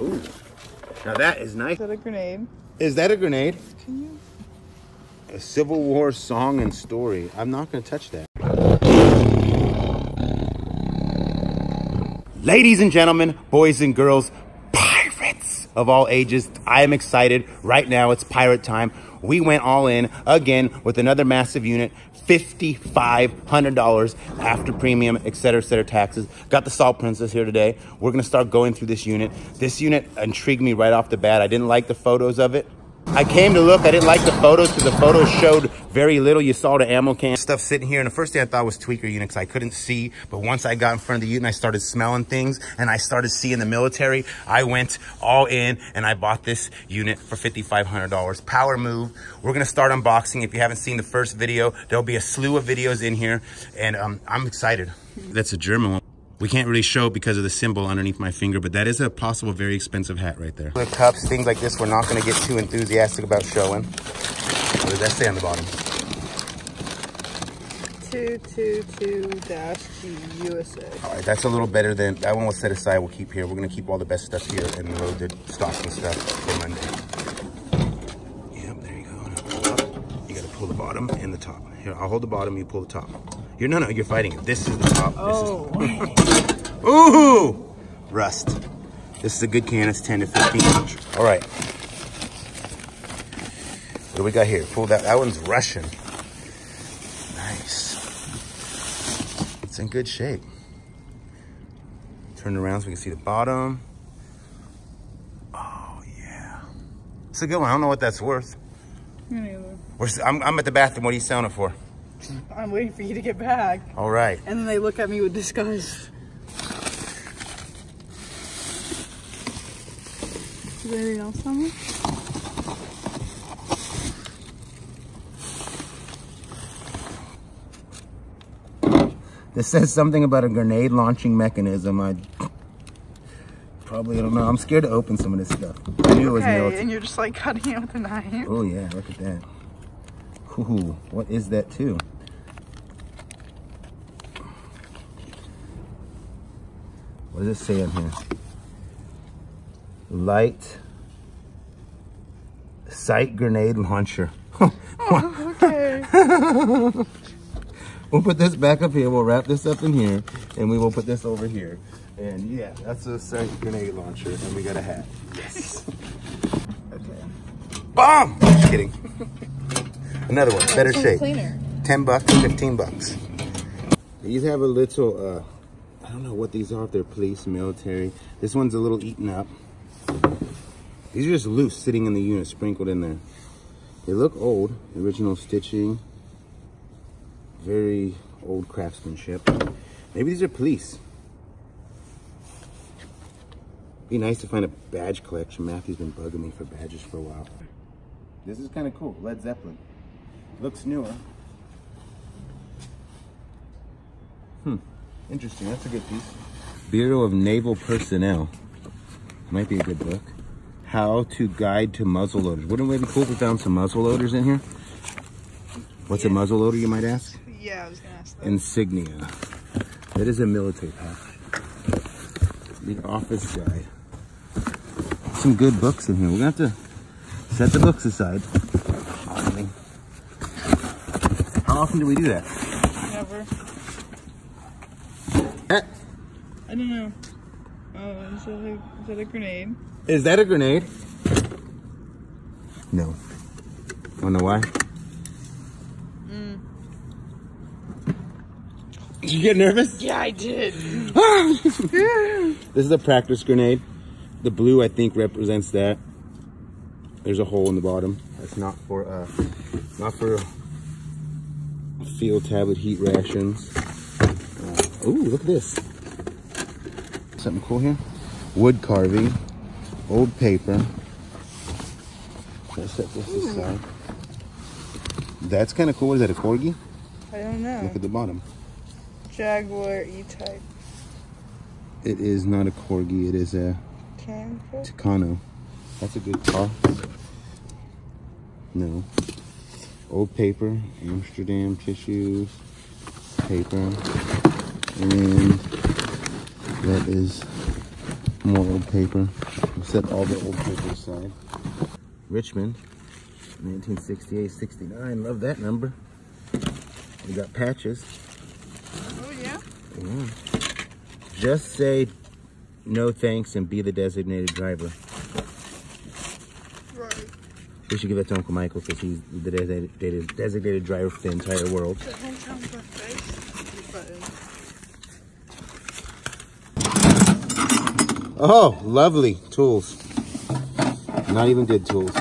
Ooh. Now that is nice. Is that a grenade? Is that a grenade? Can you? A Civil War song and story. I'm not going to touch that. Ladies and gentlemen, boys and girls, of all ages, I am excited. Right now, it's pirate time. We went all in again with another massive unit, $5,500 after premium, et cetera, et cetera, taxes. Got the Salt Princess here today. We're gonna start going through this unit. This unit intrigued me right off the bat. I didn't like the photos of it. I came to look, I didn't like the photos because the photos showed very little. You saw the ammo can stuff sitting here. And the first thing I thought was tweaker units. I couldn't see. But once I got in front of the unit and I started smelling things and I started seeing the military, I went all in and I bought this unit for $5,500. Power move. We're going to start unboxing. If you haven't seen the first video, there'll be a slew of videos in here and um, I'm excited. That's a German one. We can't really show because of the symbol underneath my finger, but that is a possible very expensive hat right there. The cups, things like this, we're not gonna get too enthusiastic about showing. What does that say on the bottom? 222-G USA. All right, that's a little better than, that one was set aside, we'll keep here. We're gonna keep all the best stuff here and load the stocking stuff for Monday. Yep, there you go. You gotta pull the bottom and the top. Here, I'll hold the bottom, you pull the top. You're, no, no, you're fighting. This is the top. Oh. Ooh! Rust. This is a good can. It's 10 to 15 inch. All right. What do we got here? Pull that. That one's Russian. Nice. It's in good shape. Turn around so we can see the bottom. Oh, yeah. It's a good one. I don't know what that's worth. Me neither. We're, I'm, I'm at the bathroom. What are you selling it for? I'm waiting for you to get back. All right. And then they look at me with disgust. Is there anything else on me? This says something about a grenade launching mechanism. I probably I don't know. I'm scared to open some of this stuff. I knew it was Okay, military. and you're just like cutting it with a knife. Oh yeah, look at that. Ooh, what is that too? What does it say on here? Light sight grenade launcher. Okay. We'll put this back up here. We'll wrap this up in here, and we will put this over here. And yeah, that's a sight grenade launcher, and we got a hat. Yes. okay. Bomb. Just kidding. Another one, better shape. Cleaner. 10 bucks, 15 bucks. These have a little, uh, I don't know what these are, if they're police, military. This one's a little eaten up. These are just loose, sitting in the unit, sprinkled in there. They look old, original stitching, very old craftsmanship. Maybe these are police. Be nice to find a badge collection. Matthew's been bugging me for badges for a while. This is kind of cool, Led Zeppelin. Looks newer. Hmm, interesting, that's a good piece. Bureau of Naval Personnel. Might be a good book. How to Guide to Muzzle Loaders. Wouldn't it be cool if we found some muzzle loaders in here? What's a muzzle loader, you might ask? Yeah, I was gonna ask that. Insignia. That is a military patch. The office guide. Some good books in here. We're gonna have to set the books aside. How often do we do that? Never. Eh, I don't know. Oh, is that a, is that a grenade? Is that a grenade? No. Wanna know why? Did you get nervous? Yeah, I did. This is a practice grenade. The blue, I think, represents that. There's a hole in the bottom. That's not for uh, not for field tablet heat rations. Uh, ooh, look at this. Something cool here. Wood carving, old paper. Let's set this hmm. aside. That's kind of cool. Is that a corgi? I don't know. Look at the bottom. Jaguar E-Type. It is not a corgi. It is a Canvas. Tucano. That's a good car. No. Old paper, Amsterdam tissues, paper, and that is more old paper. Set all the old paper side. Richmond, 1968, 69. Love that number. We got patches. Oh yeah. Yeah. Just say no thanks and be the designated driver. Right. We should give that to Uncle Michael because he's the designated, designated driver for the entire world. Oh, lovely tools. Not even good tools.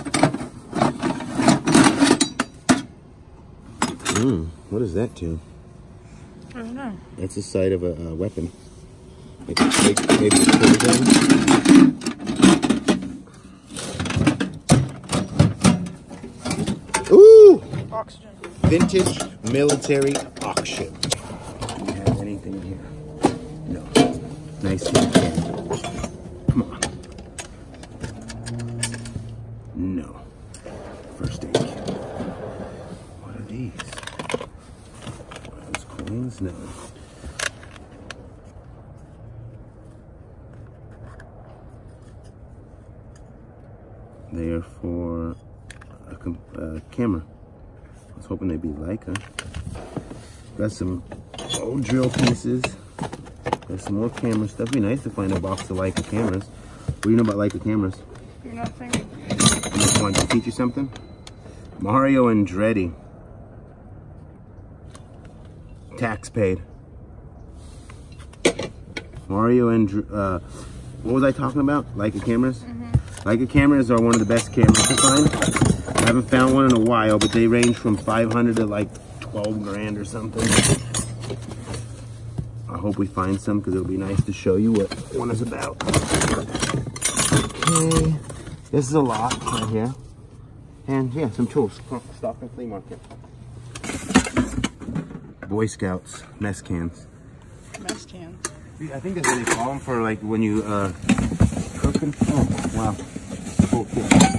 Hmm, what is that to? I don't know. That's the side of a, uh weapon. Maybe, maybe, maybe a. Ooh! Oxygen. Vintage military auction. Do we have anything in here? No. Nice tin can. Come on. No. First aid kit. What are these? Are those coins? No. They are for a uh, camera. I was hoping they'd be Leica. Got some old drill pieces. Got some more camera Stuff'd Be nice to find a box of Leica cameras. What do you know about Leica cameras? Nothing. I just wanted to teach you something. Mario Andretti. Tax paid. Mario and uh, what was I talking about? Leica cameras. Leica cameras are one of the best cameras to find. I haven't found one in a while, but they range from 500 to like 12 grand or something. I hope we find some because it'll be nice to show you what one is about. Okay, this is a lot right here. And yeah, some tools. Stock and flea market. Boy Scouts mess cans. Mess cans. I think that's what they call them for like when you uh, cooking. Oh wow, cool, cool.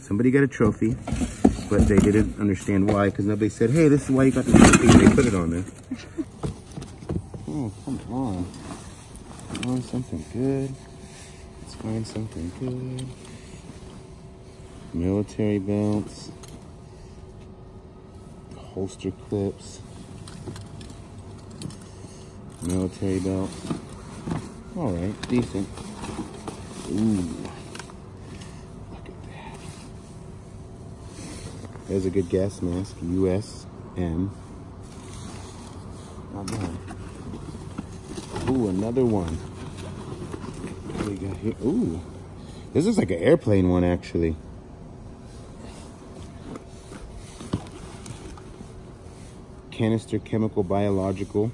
Somebody got a trophy, but they didn't understand why because nobody said, "Hey, this is why you got the trophy." They put it on there. oh come on, on, something good. Let's find something good. Military belts, holster clips military belt. All right, decent. Ooh, look at that. There's a good gas mask, USM. Not bad. Ooh, another one. What we got here? Ooh, this is like an airplane one actually. Canister chemical biological.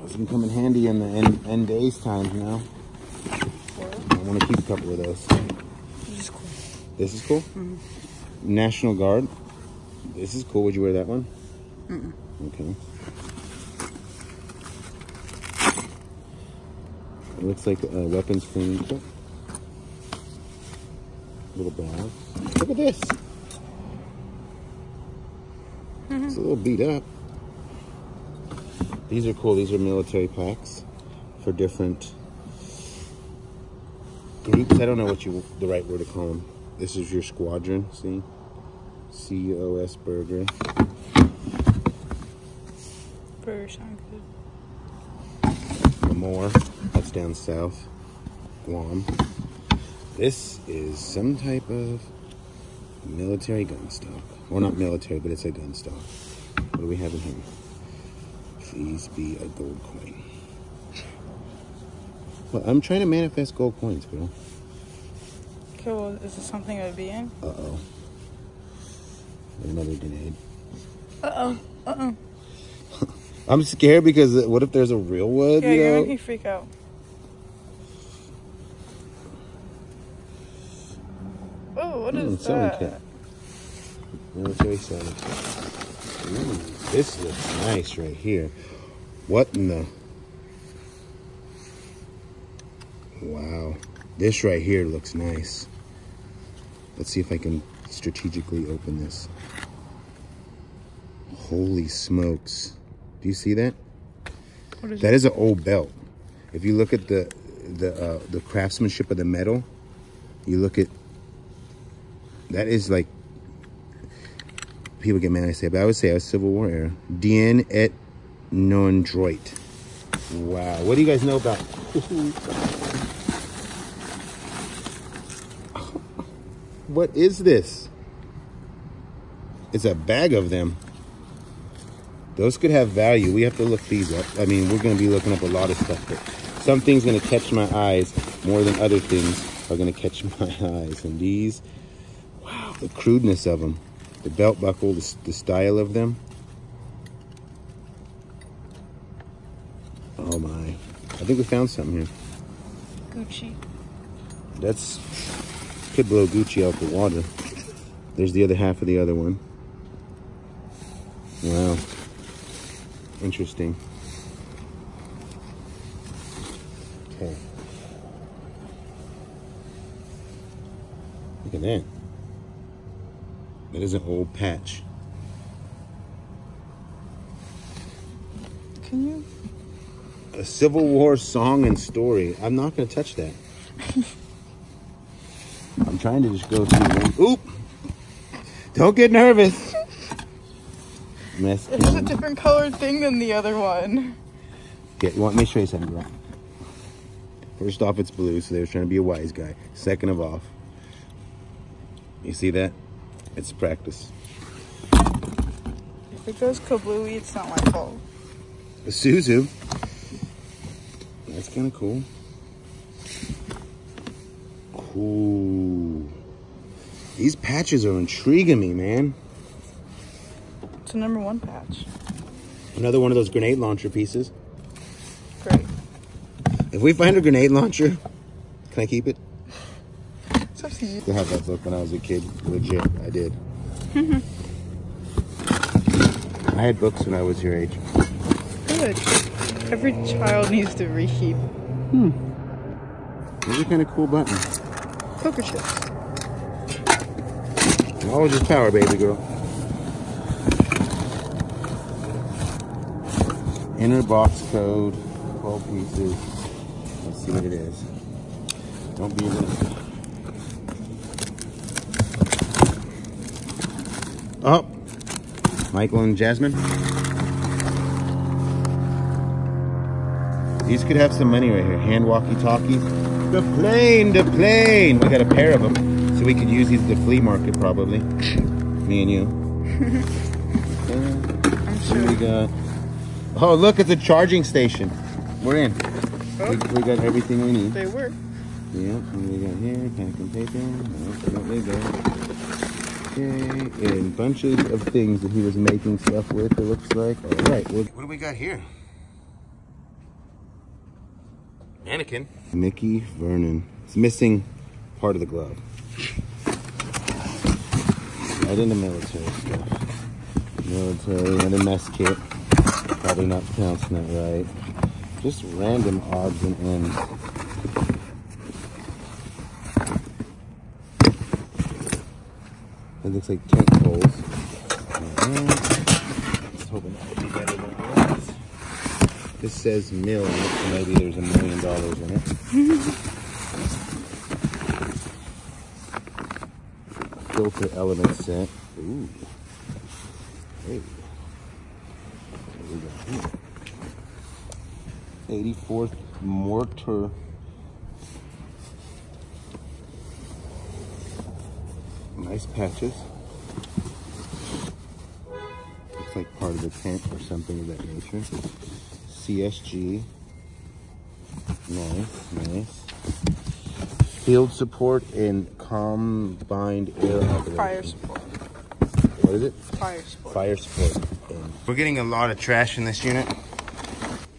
Those can come in handy in the end, end days times now. I want to keep a couple of those. This is cool. This is cool. Mm-hmm. National Guard. This is cool. Would you wear that one? Okay. It looks like a weapons cleaning kit. Little bag. Look at this. Mm-hmm. It's a little beat up. These are cool. These are military plaques for different groups. I don't know what you the right word to call them. This is your squadron. See, COS Burger. Burger sound good. Lemoore. That's down south. Guam. This is some type of military gun stock. Well, not military, but it's a gun stock. What do we have in here? Please be a gold coin. Well, I'm trying to manifest gold coins, bro. Okay, well, is this something I'd be in? Uh oh. Another grenade. Uh oh. Uh oh. I'm scared because what if there's a real one? Yeah, you you're know? making me freak out. Oh, what Mm, is that? kit. Military kit. Ooh, this looks nice right here. What in the? Wow. This right here looks nice. Let's see if I can strategically open this. Holy smokes. Do you see that? Is That is an old belt. If you look at the the uh, the craftsmanship of the metal. You look at that is like people get mad I say, but I would say a Civil War era. Dieu et mon droit. Wow. What do you guys know about? what is this? It's a bag of them. Those could have value. We have to look these up. I mean, we're going to be looking up a lot of stuff, but some things going to catch my eyes more than other things are going to catch my eyes. And these, wow, the crudeness of them, the belt buckle, the, the style of them. Oh my. I think we found something here. Gucci. That's, could blow Gucci out the water. There's the other half of the other one. Wow. Interesting. Okay. Look at that. That is an old patch. Can you? A Civil War song and story. I'm not going to touch that. I'm trying to just go through one. Oop! Don't get nervous. Mess. It's a different colored thing than the other one. Yeah, you want me to show you something, bro? First off, it's blue, so they were trying to be a wise guy. Second of all, you see that? It's practice. If it goes kablooey, it's not my fault. Isuzu. That's kind of cool. Cool. These patches are intriguing me, man. It's a number one patch. Another one of those grenade launcher pieces. Great. If we find a grenade launcher, can I keep it? It's up to you. I had that look when I was a kid. Legit, I did. I had books when I was your age. Good. Every child needs to reheat. Hmm. These are kind of cool buttons. Poker chips. Always just power, baby girl. Inner box code, 12 pieces. Let's see what it is. Don't be a little. Oh. oh, Michael and Jasmine. These could have some money right here. Hand walkie-talkies. The plane, the plane. We got a pair of them, so we could use these at the flea market probably. Me and you. I'm What we got? Oh, look, it's a charging station. We're in. We, oh. we got everything we need. They were. Yeah, and we got here, packing paper. No, there we go. Okay, and bunches of things that he was making stuff with, it looks like. All right, well, what do we got here? Mannequin. Mickey Vernon. It's missing part of the glove. Right in the military stuff. Military and a mess kit. Probably not pronouncing that right. Just random odds and ends. It looks like tent poles. Alright. Just hoping that would be better than it was. This says million, so maybe there's a million dollars in it. Filter element set. Ooh. Hey. What we got here? 84th mortar. Nice patches. Looks like part of the tent or something of that nature. CSG. Nice, nice. Field support and combined air operation. Fire support. What is it? Fire support. Fire support. We're getting a lot of trash in this unit.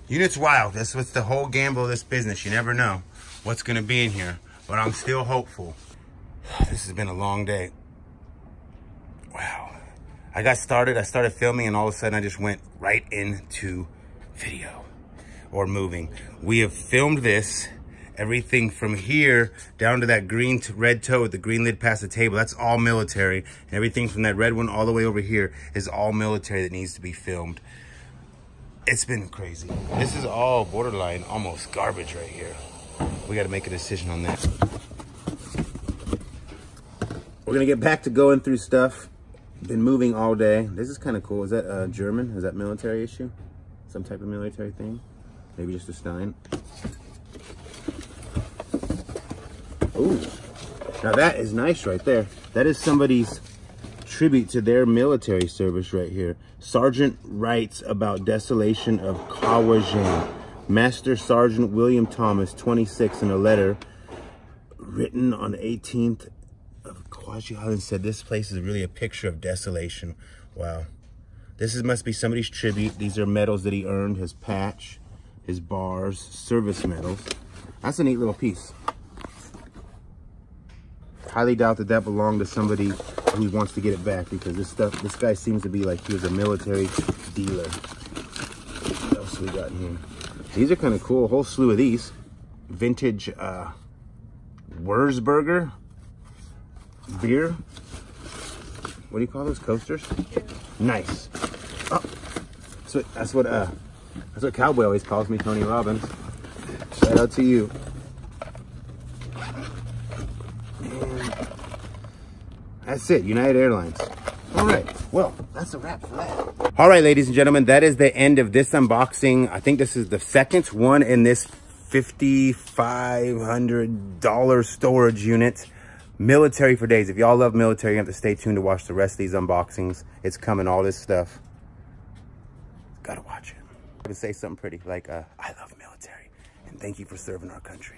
Unit's wild. That's what's the whole gamble of this business. You never know what's going to be in here, but I'm still hopeful. This has been a long day. Wow. I got started, I started filming, and all of a sudden I just went right into video or moving. We have filmed this, everything from here down to that green to red toe with the green lid past the table. That's all military. And everything from that red one all the way over here is all military that needs to be filmed. It's been crazy. This is all borderline almost garbage right here. We got to make a decision on that. We're gonna get back to going through stuff. Been moving all day. This is kind of cool. Is that uh, German? Is that military issue? Some type of military thing? Maybe just a Stein. Ooh, now that is nice right there. That is somebody's tribute to their military service right here. Sergeant writes about desolation of Kawajan. Master Sergeant William Thomas, 26, in a letter written on the 18th of Kawaji said this place is really a picture of desolation. Wow. This is, must be somebody's tribute. These are medals that he earned, his patch, his bars, service medals. That's a neat little piece. Highly doubt that that belonged to somebody who wants to get it back because this stuff, this guy seems to be like he was a military dealer. What else we got here? These are kind of cool. A whole slew of these. Vintage uh, Wurzburger beer. What do you call those coasters? Nice. That's what that's what uh that's what Cowboy always calls me, Tony Robbins. Shout out to you. And that's it, United Airlines. All right, well, that's a wrap for that. All right, ladies and gentlemen, that is the end of this unboxing. I think this is the second one in this $5,500 storage unit. Military for days. If y'all love military, you have to stay tuned to watch the rest of these unboxings. It's coming, all this stuff. Gotta watch it. I to say something pretty like, uh, I love military and thank you for serving our country.